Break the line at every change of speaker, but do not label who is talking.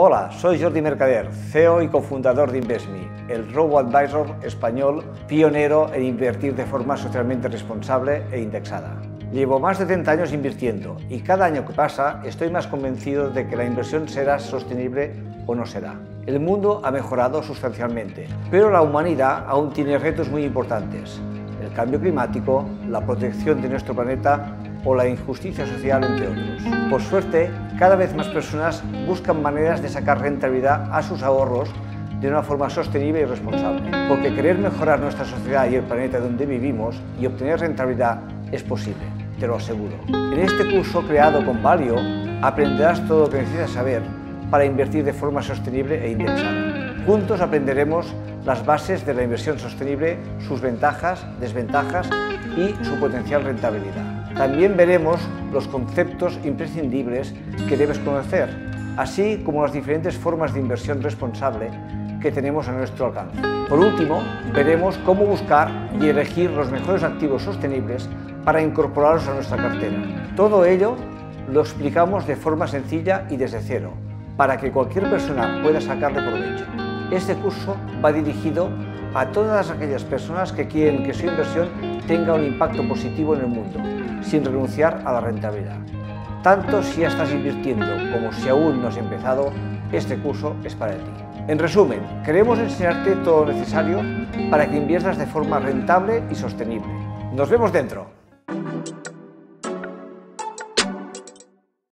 Hola, soy Jordi Mercader, CEO y cofundador de InvestMe, el robo-advisor español pionero en invertir de forma socialmente responsable e indexada. Llevo más de 30 años invirtiendo y cada año que pasa estoy más convencido de que la inversión será sostenible o no será. El mundo ha mejorado sustancialmente, pero la humanidad aún tiene retos muy importantes. El cambio climático, la protección de nuestro planeta o la injusticia social, entre otros. Por suerte, cada vez más personas buscan maneras de sacar rentabilidad a sus ahorros de una forma sostenible y responsable. Porque querer mejorar nuestra sociedad y el planeta donde vivimos y obtener rentabilidad es posible, te lo aseguro. En este curso creado con Valio aprenderás todo lo que necesitas saber para invertir de forma sostenible e indexada. Juntos aprenderemos las bases de la inversión sostenible, sus ventajas, desventajas y su potencial rentabilidad. También veremos los conceptos imprescindibles que debes conocer, así como las diferentes formas de inversión responsable que tenemos a nuestro alcance. Por último, veremos cómo buscar y elegir los mejores activos sostenibles para incorporarlos a nuestra cartera. Todo ello lo explicamos de forma sencilla y desde cero, para que cualquier persona pueda sacarle provecho. Este curso va dirigido a todas aquellas personas que quieren que su inversión tenga un impacto positivo en el mundo sin renunciar a la rentabilidad. Tanto si ya estás invirtiendo como si aún no has empezado, este curso es para ti. En resumen, queremos enseñarte todo lo necesario para que inviertas de forma rentable y sostenible. ¡Nos vemos dentro!